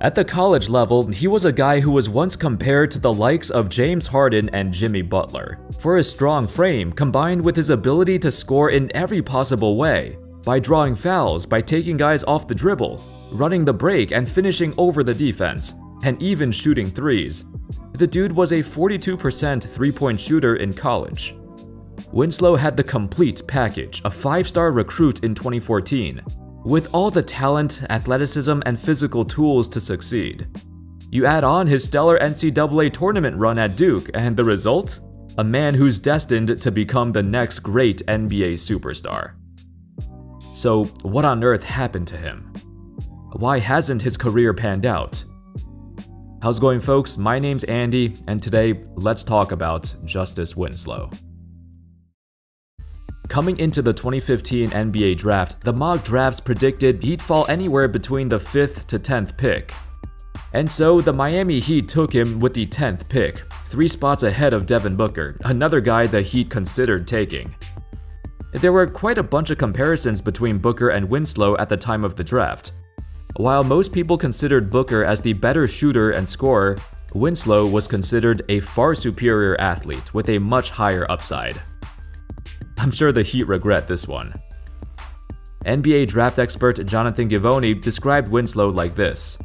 At the college level, he was a guy who was once compared to the likes of James Harden and Jimmy Butler, for his strong frame combined with his ability to score in every possible way, by drawing fouls, by taking guys off the dribble, running the break and finishing over the defense, and even shooting threes. The dude was a 42% three-point shooter in college. Winslow had the complete package, a five-star recruit in 2014, with all the talent, athleticism, and physical tools to succeed. You add on his stellar NCAA tournament run at Duke, and the result? A man who's destined to become the next great NBA superstar. So, what on earth happened to him? Why hasn't his career panned out? How's it going, folks? My name's Andy, and today, let's talk about Justise Winslow. Coming into the 2015 NBA draft, the mock drafts predicted he'd fall anywhere between the 5th to 10th pick. And so the Miami Heat took him with the 10th pick, three spots ahead of Devin Booker, another guy the Heat considered taking. There were quite a bunch of comparisons between Booker and Winslow at the time of the draft. While most people considered Booker as the better shooter and scorer, Winslow was considered a far superior athlete with a much higher upside. I'm sure the Heat regret this one. NBA draft expert Jonathan Givony described Winslow like this.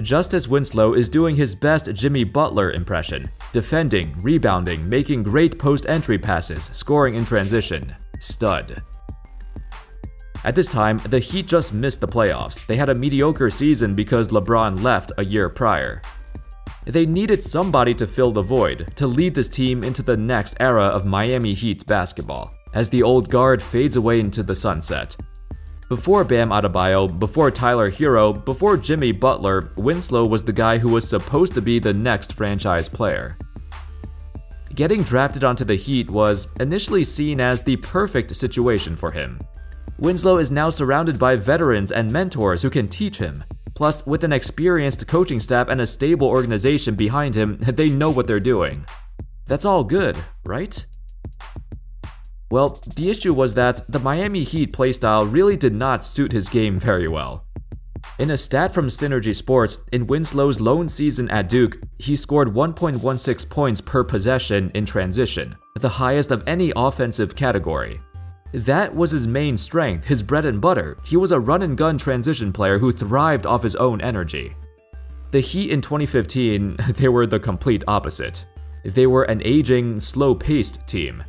Justise Winslow is doing his best Jimmy Butler impression, defending, rebounding, making great post-entry passes, scoring in transition. Stud. At this time, the Heat just missed the playoffs. They had a mediocre season because LeBron left a year prior. They needed somebody to fill the void, to lead this team into the next era of Miami Heat basketball, as the old guard fades away into the sunset. Before Bam Adebayo, before Tyler Herro, before Jimmy Butler, Winslow was the guy who was supposed to be the next franchise player. Getting drafted onto the Heat was initially seen as the perfect situation for him. Winslow is now surrounded by veterans and mentors who can teach him, Plus, with an experienced coaching staff and a stable organization behind him, they know what they're doing. That's all good, right? Well, the issue was that the Miami Heat playstyle really did not suit his game very well. In a stat from Synergy Sports, in Winslow's lone season at Duke, he scored 1.16 points per possession in transition, the highest of any offensive category. That was his main strength, his bread and butter. He was a run and gun transition player who thrived off his own energy. The Heat in 2015, they were the complete opposite. They were an aging, slow-paced team.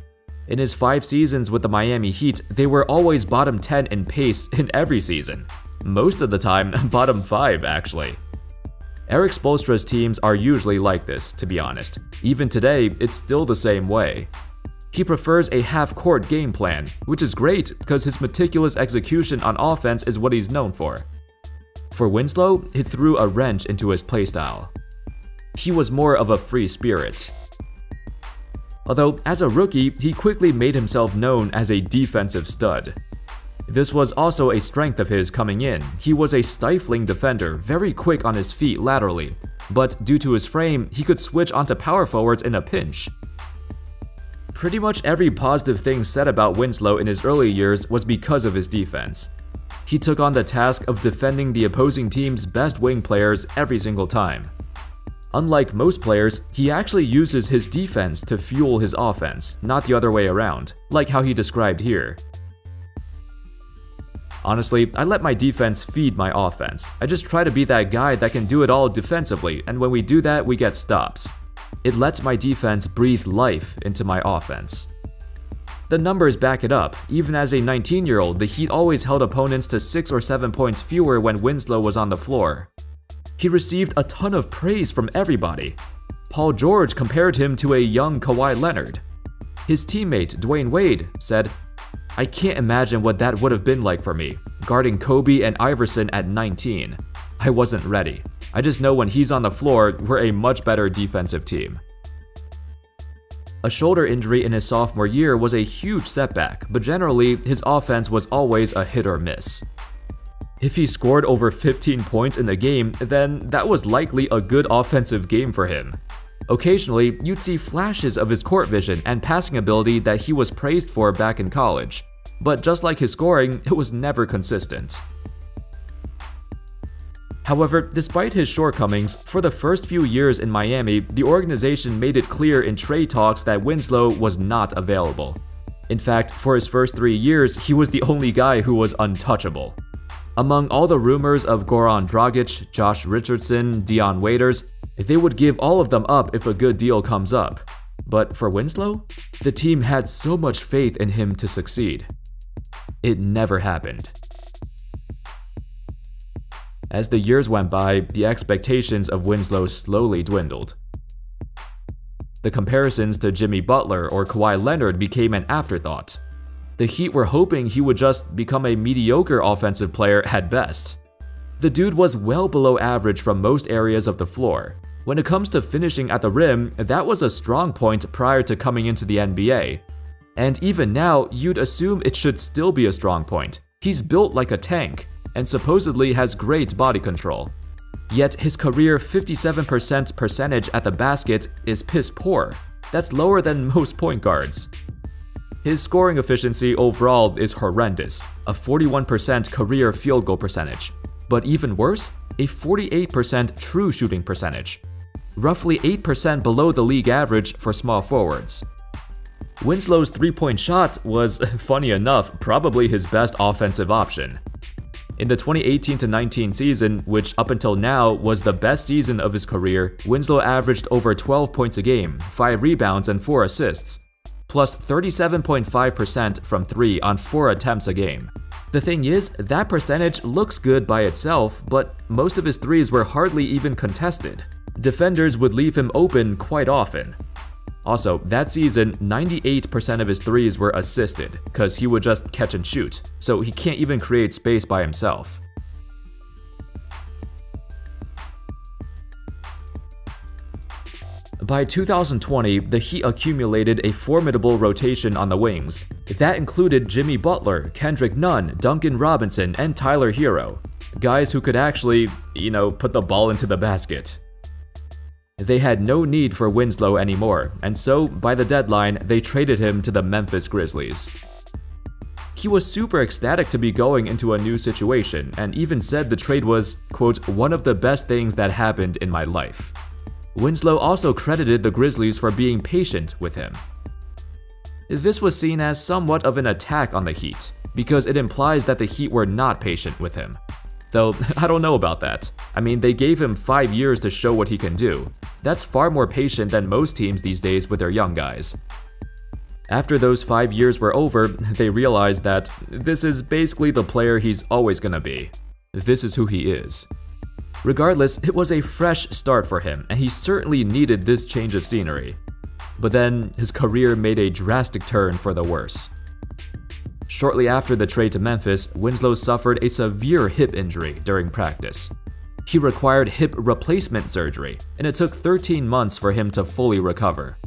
In his five seasons with the Miami Heat, they were always bottom 10 in pace in every season. Most of the time, bottom 5 actually. Erik Spoelstra's teams are usually like this, to be honest. Even today, it's still the same way. He prefers a half-court game plan, which is great because his meticulous execution on offense is what he's known for. For Winslow, it threw a wrench into his playstyle. He was more of a free spirit. Although, as a rookie, he quickly made himself known as a defensive stud. This was also a strength of his coming in. He was a stifling defender, very quick on his feet laterally, but due to his frame, he could switch onto power forwards in a pinch. Pretty much every positive thing said about Winslow in his early years was because of his defense. He took on the task of defending the opposing team's best wing players every single time. Unlike most players, he actually uses his defense to fuel his offense, not the other way around, like how he described here. Honestly, I let my defense feed my offense. I just try to be that guy that can do it all defensively, and when we do that, we get stops. It lets my defense breathe life into my offense. The numbers back it up. Even as a 19-year-old, the Heat always held opponents to 6 or 7 points fewer when Winslow was on the floor. He received a ton of praise from everybody. Paul George compared him to a young Kawhi Leonard. His teammate, Dwyane Wade, said, I can't imagine what that would have been like for me, guarding Kobe and Iverson at 19. I wasn't ready. I just know when he's on the floor, we're a much better defensive team. A shoulder injury in his sophomore year was a huge setback, but generally, his offense was always a hit or miss. If he scored over 15 points in the game, then that was likely a good offensive game for him. Occasionally, you'd see flashes of his court vision and passing ability that he was praised for back in college. But just like his scoring, it was never consistent. However, despite his shortcomings, for the first few years in Miami, the organization made it clear in trade talks that Winslow was not available. In fact, for his first three years, he was the only guy who was untouchable. Among all the rumors of Goran Dragic, Josh Richardson, Dion Waiters, they would give all of them up if a good deal comes up. But for Winslow, the team had so much faith in him to succeed. It never happened. As the years went by, the expectations of Winslow slowly dwindled. The comparisons to Jimmy Butler or Kawhi Leonard became an afterthought. The Heat were hoping he would just become a mediocre offensive player at best. The dude was well below average from most areas of the floor. When it comes to finishing at the rim, that was a strong point prior to coming into the NBA. And even now, you'd assume it should still be a strong point. He's built like a tank, and supposedly has great body control. Yet his career 57% percentage at the basket is piss poor. That's lower than most point guards. His scoring efficiency overall is horrendous, a 41% career field goal percentage. But even worse, a 48% true shooting percentage. Roughly 8% below the league average for small forwards. Winslow's three-point shot was, funny enough, probably his best offensive option. In the 2018-19 season, which up until now was the best season of his career, Winslow averaged over 12 points a game, 5 rebounds and 4 assists, plus 37.5% from 3 on 4 attempts a game. The thing is, that percentage looks good by itself, but most of his threes were hardly even contested. Defenders would leave him open quite often. Also, that season, 98% of his threes were assisted, because he would just catch and shoot, so he can't even create space by himself. By 2020, the Heat accumulated a formidable rotation on the wings. That included Jimmy Butler, Kendrick Nunn, Duncan Robinson, and Tyler Herro. Guys who could actually, you know, put the ball into the basket. They had no need for Winslow anymore, and so, by the deadline, they traded him to the Memphis Grizzlies. He was super ecstatic to be going into a new situation, and even said the trade was, quote, one of the best things that happened in my life. Winslow also credited the Grizzlies for being patient with him. This was seen as somewhat of an attack on the Heat, because it implies that the Heat were not patient with him. Though, I don't know about that. I mean, they gave him 5 years to show what he can do. That's far more patient than most teams these days with their young guys. After those 5 years were over, they realized that this is basically the player he's always gonna be. This is who he is. Regardless, it was a fresh start for him, and he certainly needed this change of scenery. But then, his career made a drastic turn for the worse. Shortly after the trade to Memphis, Winslow suffered a severe hip injury during practice. He required hip replacement surgery, and it took 13 months for him to fully recover.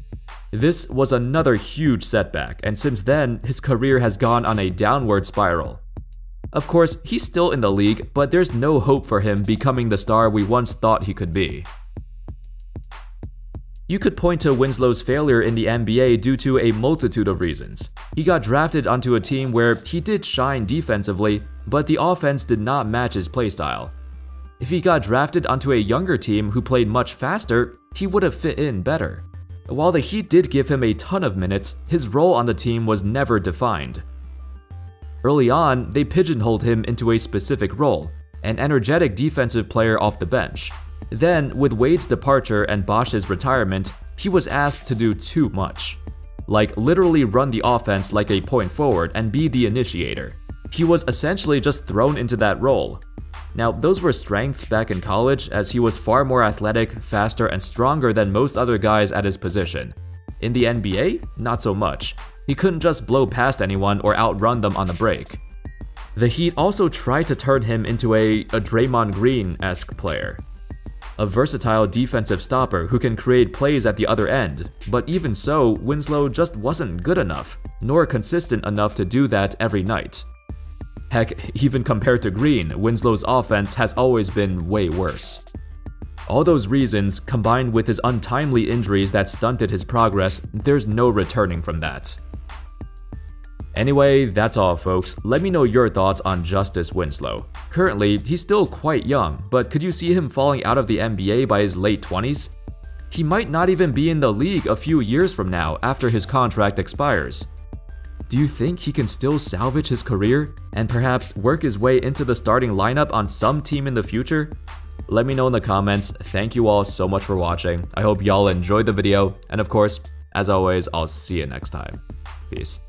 This was another huge setback, and since then, his career has gone on a downward spiral. Of course, he's still in the league, but there's no hope for him becoming the star we once thought he could be. You could point to Winslow's failure in the NBA due to a multitude of reasons. He got drafted onto a team where he did shine defensively, but the offense did not match his playstyle. If he got drafted onto a younger team who played much faster, he would have fit in better. While the Heat did give him a ton of minutes, his role on the team was never defined. Early on, they pigeonholed him into a specific role, an energetic defensive player off the bench. Then, with Wade's departure and Bosh's retirement, he was asked to do too much. Like, literally run the offense like a point forward and be the initiator. He was essentially just thrown into that role. Now, those were strengths back in college, as he was far more athletic, faster, and stronger than most other guys at his position. In the NBA, not so much. He couldn't just blow past anyone or outrun them on the break. The Heat also tried to turn him into a, a Draymond Green-esque player a versatile defensive stopper who can create plays at the other end, but even so, Winslow just wasn't good enough, nor consistent enough to do that every night. Heck, even compared to Green, Winslow's offense has always been way worse. All those reasons, combined with his untimely injuries that stunted his progress, there's no returning from that. Anyway, that's all folks. Let me know your thoughts on Justise Winslow. Currently, he's still quite young, but could you see him falling out of the NBA by his late 20s? He might not even be in the league a few years from now after his contract expires. Do you think he can still salvage his career and perhaps work his way into the starting lineup on some team in the future? Let me know in the comments. Thank you all so much for watching. I hope y'all enjoyed the video, and of course, as always, I'll see you next time. Peace.